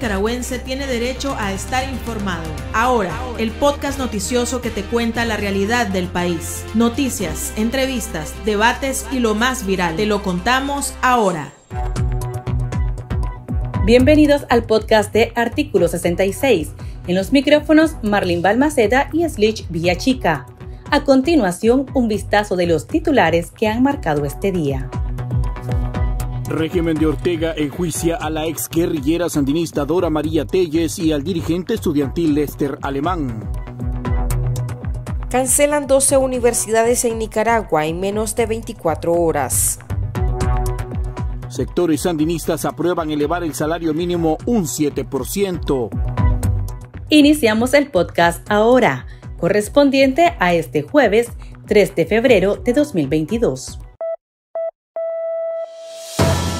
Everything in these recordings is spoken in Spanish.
nicaragüense tiene derecho a estar informado. Ahora, el podcast noticioso que te cuenta la realidad del país. Noticias, entrevistas, debates y lo más viral. Te lo contamos ahora. Bienvenidos al podcast de Artículo 66. En los micrófonos Marlene Balmaceda y Slich Villachica. A continuación, un vistazo de los titulares que han marcado este día. Régimen de Ortega enjuicia a la ex guerrillera sandinista Dora María Telles y al dirigente estudiantil Lester Alemán. Cancelan 12 universidades en Nicaragua en menos de 24 horas. Sectores sandinistas aprueban elevar el salario mínimo un 7%. Iniciamos el podcast ahora, correspondiente a este jueves 3 de febrero de 2022.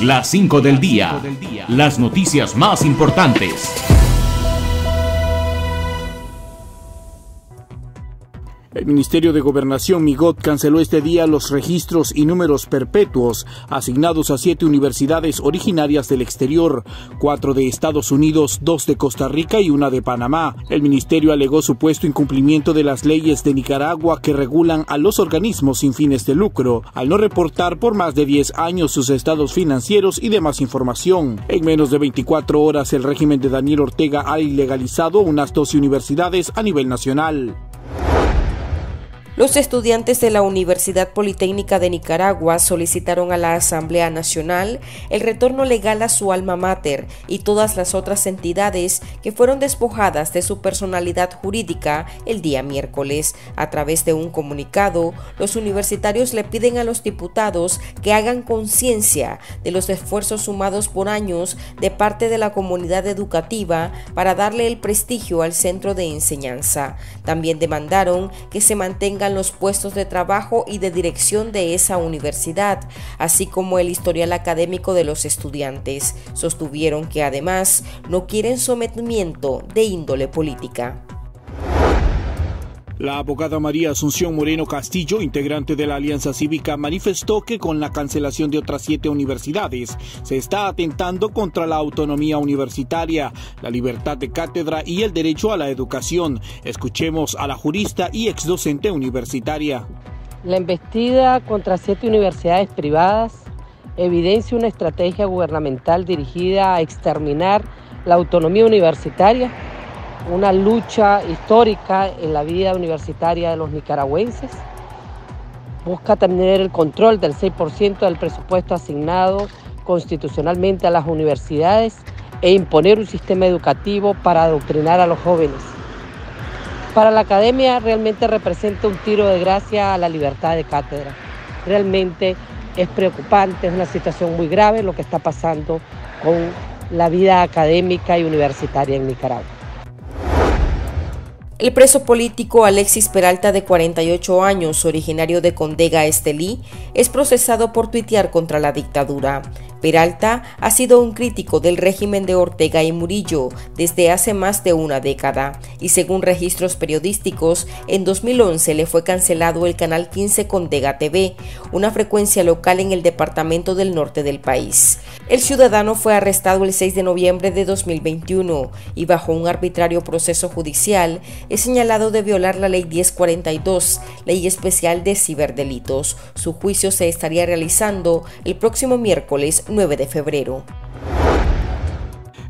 Las 5 del día. Las noticias más importantes. El Ministerio de Gobernación Migot canceló este día los registros y números perpetuos asignados a siete universidades originarias del exterior, cuatro de Estados Unidos, dos de Costa Rica y una de Panamá. El ministerio alegó supuesto incumplimiento de las leyes de Nicaragua que regulan a los organismos sin fines de lucro, al no reportar por más de 10 años sus estados financieros y demás información. En menos de 24 horas, el régimen de Daniel Ortega ha ilegalizado unas 12 universidades a nivel nacional. Los estudiantes de la Universidad Politécnica de Nicaragua solicitaron a la Asamblea Nacional el retorno legal a su alma mater y todas las otras entidades que fueron despojadas de su personalidad jurídica el día miércoles. A través de un comunicado, los universitarios le piden a los diputados que hagan conciencia de los esfuerzos sumados por años de parte de la comunidad educativa para darle el prestigio al centro de enseñanza. También demandaron que se mantenga los puestos de trabajo y de dirección de esa universidad, así como el historial académico de los estudiantes. Sostuvieron que además no quieren sometimiento de índole política. La abogada María Asunción Moreno Castillo, integrante de la Alianza Cívica, manifestó que con la cancelación de otras siete universidades se está atentando contra la autonomía universitaria, la libertad de cátedra y el derecho a la educación. Escuchemos a la jurista y exdocente universitaria. La embestida contra siete universidades privadas evidencia una estrategia gubernamental dirigida a exterminar la autonomía universitaria una lucha histórica en la vida universitaria de los nicaragüenses. Busca tener el control del 6% del presupuesto asignado constitucionalmente a las universidades e imponer un sistema educativo para adoctrinar a los jóvenes. Para la academia realmente representa un tiro de gracia a la libertad de cátedra. Realmente es preocupante, es una situación muy grave lo que está pasando con la vida académica y universitaria en Nicaragua. El preso político Alexis Peralta, de 48 años, originario de Condega Estelí, es procesado por tuitear contra la dictadura. Peralta ha sido un crítico del régimen de Ortega y Murillo desde hace más de una década y según registros periodísticos, en 2011 le fue cancelado el canal 15 Condega TV, una frecuencia local en el departamento del norte del país. El ciudadano fue arrestado el 6 de noviembre de 2021 y bajo un arbitrario proceso judicial es señalado de violar la ley 1042, ley especial de ciberdelitos. Su juicio se estaría realizando el próximo miércoles 9 de febrero.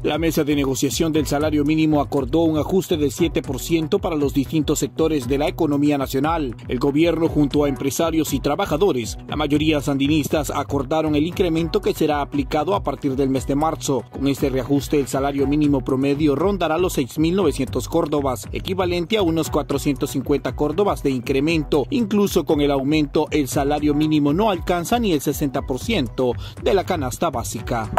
La mesa de negociación del salario mínimo acordó un ajuste del 7% para los distintos sectores de la economía nacional. El gobierno junto a empresarios y trabajadores, la mayoría sandinistas, acordaron el incremento que será aplicado a partir del mes de marzo. Con este reajuste el salario mínimo promedio rondará los 6.900 córdobas, equivalente a unos 450 córdobas de incremento. Incluso con el aumento el salario mínimo no alcanza ni el 60% de la canasta básica.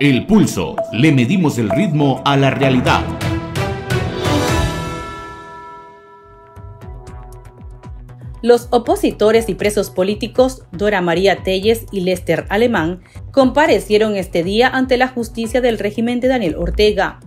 El pulso. Le medimos el ritmo a la realidad. Los opositores y presos políticos Dora María Telles y Lester Alemán comparecieron este día ante la justicia del régimen de Daniel Ortega.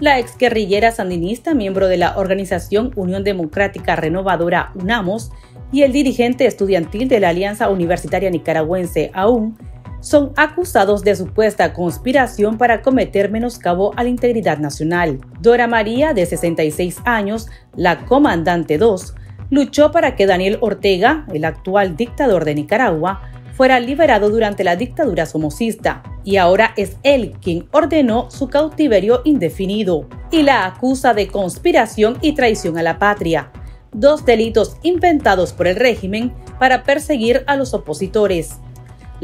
La ex guerrillera sandinista, miembro de la organización Unión Democrática Renovadora UNAMOS, y el dirigente estudiantil de la Alianza Universitaria Nicaragüense AUN son acusados de supuesta conspiración para cometer menoscabo a la integridad nacional. Dora María, de 66 años, la comandante 2, luchó para que Daniel Ortega, el actual dictador de Nicaragua, fuera liberado durante la dictadura somocista, y ahora es él quien ordenó su cautiverio indefinido y la acusa de conspiración y traición a la patria, dos delitos inventados por el régimen para perseguir a los opositores.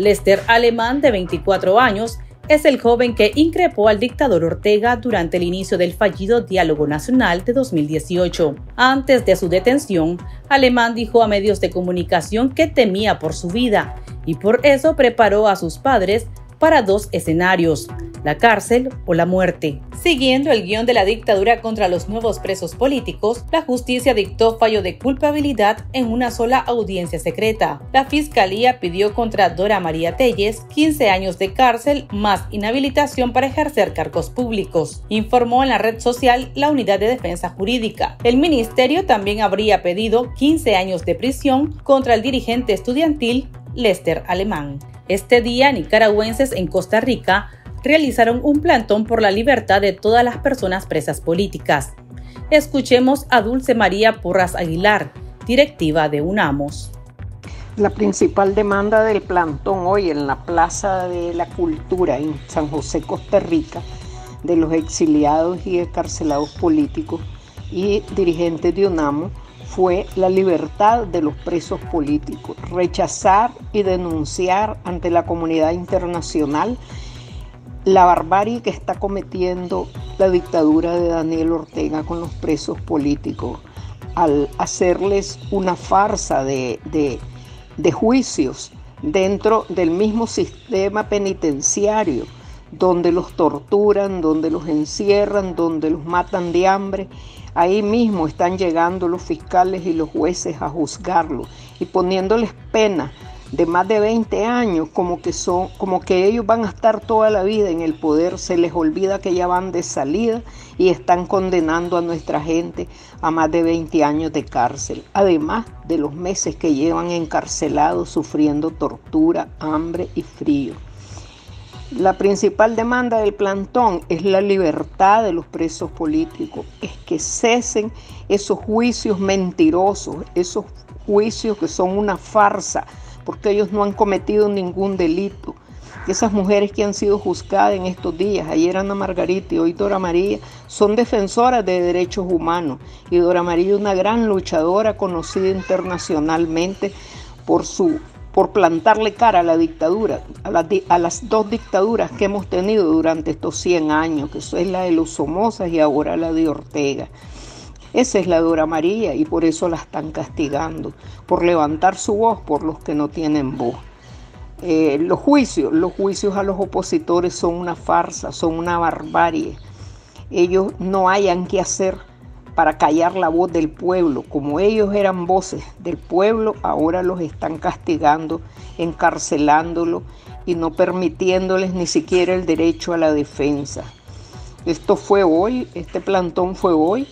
Lester Alemán, de 24 años, es el joven que increpó al dictador Ortega durante el inicio del fallido Diálogo Nacional de 2018. Antes de su detención, Alemán dijo a medios de comunicación que temía por su vida y por eso preparó a sus padres para dos escenarios, la cárcel o la muerte. Siguiendo el guion de la dictadura contra los nuevos presos políticos, la justicia dictó fallo de culpabilidad en una sola audiencia secreta. La fiscalía pidió contra Dora María Telles 15 años de cárcel más inhabilitación para ejercer cargos públicos, informó en la red social la Unidad de Defensa Jurídica. El ministerio también habría pedido 15 años de prisión contra el dirigente estudiantil Lester Alemán. Este día, nicaragüenses en Costa Rica realizaron un plantón por la libertad de todas las personas presas políticas. Escuchemos a Dulce María Porras Aguilar, directiva de UNAMOS. La principal demanda del plantón hoy en la Plaza de la Cultura en San José, Costa Rica, de los exiliados y encarcelados políticos y dirigentes de UNAMO fue la libertad de los presos políticos, rechazar y denunciar ante la comunidad internacional la barbarie que está cometiendo la dictadura de Daniel Ortega con los presos políticos al hacerles una farsa de, de juicios dentro del mismo sistema penitenciario donde los torturan, donde los encierran, donde los matan de hambre Ahí mismo están llegando los fiscales y los jueces a juzgarlo y poniéndoles pena de más de 20 años, como que son, como que ellos van a estar toda la vida en el poder, se les olvida que ya van de salida y están condenando a nuestra gente a más de 20 años de cárcel, además de los meses que llevan encarcelados sufriendo tortura, hambre y frío. La principal demanda del plantón es la libertad de los presos políticos, es que cesen esos juicios mentirosos, esos juicios que son una farsa, porque ellos no han cometido ningún delito. Esas mujeres que han sido juzgadas en estos días, ayer Ana Margarita y hoy Dora María, son defensoras de derechos humanos. Y Dora María es una gran luchadora conocida internacionalmente por su por plantarle cara a la dictadura, a, las dos dictaduras que hemos tenido durante estos 100 años, que es la de los Somozas y ahora la de Ortega. Esa es la Dora María y por eso la están castigando, por levantar su voz por los que no tienen voz. Eh, los juicios, los juicios a los opositores son una farsa, son una barbarie. Ellos no hayan que hacer para callar la voz del pueblo. Como ellos eran voces del pueblo, ahora los están castigando, encarcelándolo y no permitiéndoles ni siquiera el derecho a la defensa. Esto fue hoy, este plantón fue hoy,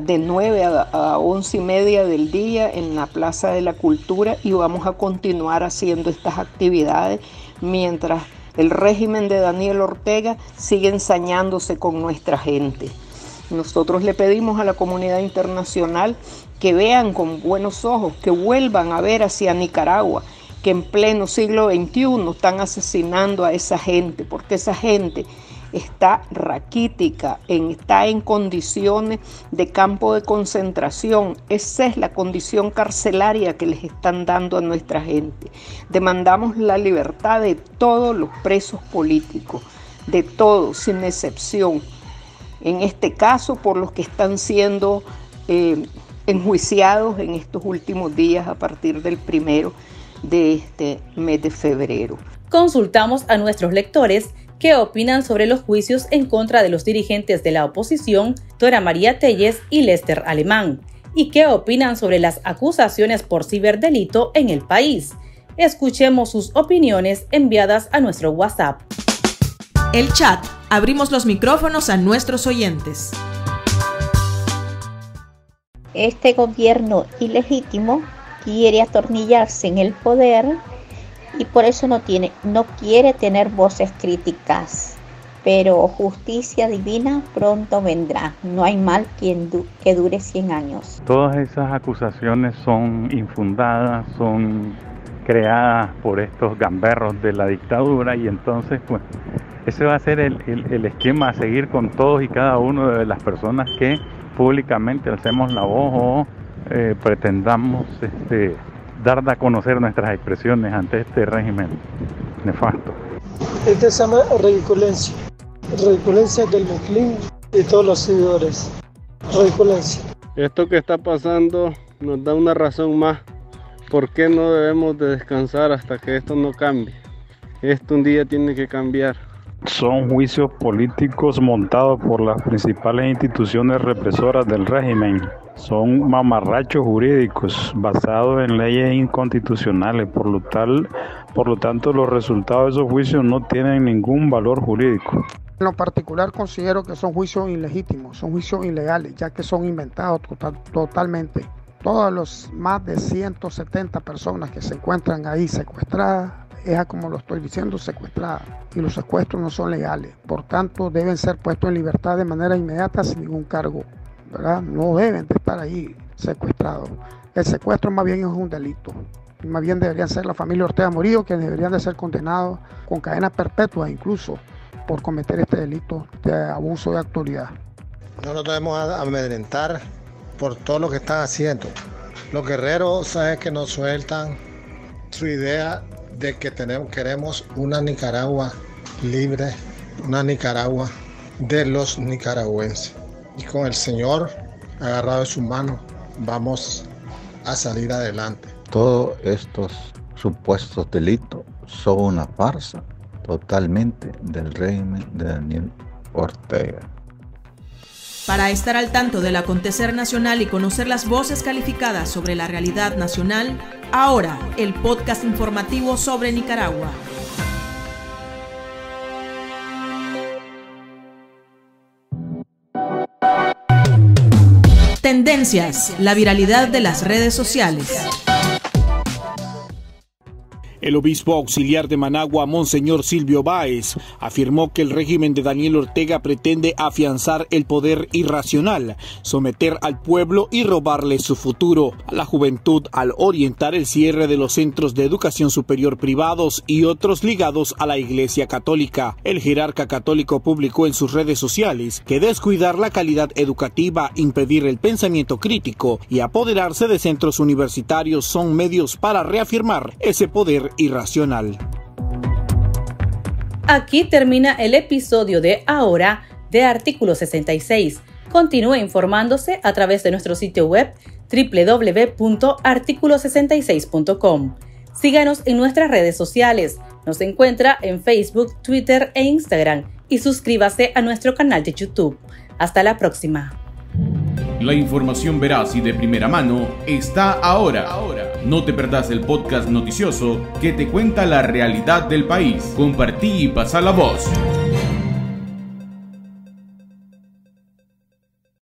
de 9 a, a 11 y media del día en la Plaza de la Cultura y vamos a continuar haciendo estas actividades mientras el régimen de Daniel Ortega sigue ensañándose con nuestra gente. Nosotros le pedimos a la comunidad internacional que vean con buenos ojos, que vuelvan a ver hacia Nicaragua, que en pleno siglo XXI están asesinando a esa gente, porque esa gente está raquítica, está en condiciones de campo de concentración. Esa es la condición carcelaria que les están dando a nuestra gente. Demandamos la libertad de todos los presos políticos, de todos, sin excepción en este caso por los que están siendo eh, enjuiciados en estos últimos días a partir del primero de este mes de febrero. Consultamos a nuestros lectores qué opinan sobre los juicios en contra de los dirigentes de la oposición, Dora María Telles y Lester Alemán, y qué opinan sobre las acusaciones por ciberdelito en el país. Escuchemos sus opiniones enviadas a nuestro WhatsApp. El chat abrimos los micrófonos a nuestros oyentes. Este gobierno ilegítimo quiere atornillarse en el poder y por eso no tiene, no quiere tener voces críticas. Pero justicia divina pronto vendrá. No hay mal quien que dure 100 años. Todas esas acusaciones son infundadas, son creadas por estos gamberros de la dictadura y entonces pues ese va a ser el, el, esquema a seguir con todos y cada uno de las personas que públicamente hacemos la voz o eh, pretendamos este, dar a conocer nuestras expresiones ante este régimen nefasto. Este se llama ridiculencia. Ridiculencia del Meclín y todos los seguidores. Ridiculencia. Esto que está pasando nos da una razón más por qué no debemos de descansar hasta que esto no cambie. Esto un día tiene que cambiar. Son juicios políticos montados por las principales instituciones represoras del régimen son mamarrachos jurídicos basados en leyes inconstitucionales. Por lo, tal, por lo tanto, los resultados de esos juicios no tienen ningún valor jurídico. En lo particular considero que son juicios ilegítimos, son juicios ilegales, ya que son inventados totalmente. Todos los más de 170 personas que se encuentran ahí secuestradas, es como lo estoy diciendo, secuestradas. Y los secuestros no son legales. Por tanto, deben ser puestos en libertad de manera inmediata sin ningún cargo no deben de estar ahí secuestrados. El secuestro más bien es un delito. Más bien deberían ser la familia Ortega Morillo que deberían de ser condenados con cadena perpetua incluso por cometer este delito de abuso de autoridad. No nos debemos amedrentar por todo lo que están haciendo. Los guerreros saben que nos sueltan su idea de que tenemos, queremos una Nicaragua libre, una Nicaragua de los nicaragüenses y con el Señor agarrado de su mano vamos a salir adelante. Todos estos supuestos delitos son una farsa totalmente del régimen de Daniel Ortega. Para estar al tanto del acontecer nacional y conocer las voces calificadas sobre la realidad nacional, ahora el podcast informativo sobre Nicaragua. Tendencias, la viralidad de las redes sociales. El obispo auxiliar de Managua, Monseñor Silvio Báez, afirmó que el régimen de Daniel Ortega pretende afianzar el poder irracional, someter al pueblo y robarle su futuro a la juventud al orientar el cierre de los centros de educación superior privados y otros ligados a la Iglesia Católica. El jerarca católico publicó en sus redes sociales que descuidar la calidad educativa, impedir el pensamiento crítico y apoderarse de centros universitarios son medios para reafirmar ese poder irracional. Aquí termina el episodio de Ahora de Artículo 66. Continúe informándose a través de nuestro sitio web www.articulo66.com. Síganos en nuestras redes sociales. Nos encuentra en Facebook, Twitter e Instagram y suscríbase a nuestro canal de YouTube. Hasta la próxima. La información veraz y de primera mano está ahora. ahora. No te perdás el podcast noticioso que te cuenta la realidad del país. Compartí y pasa la voz.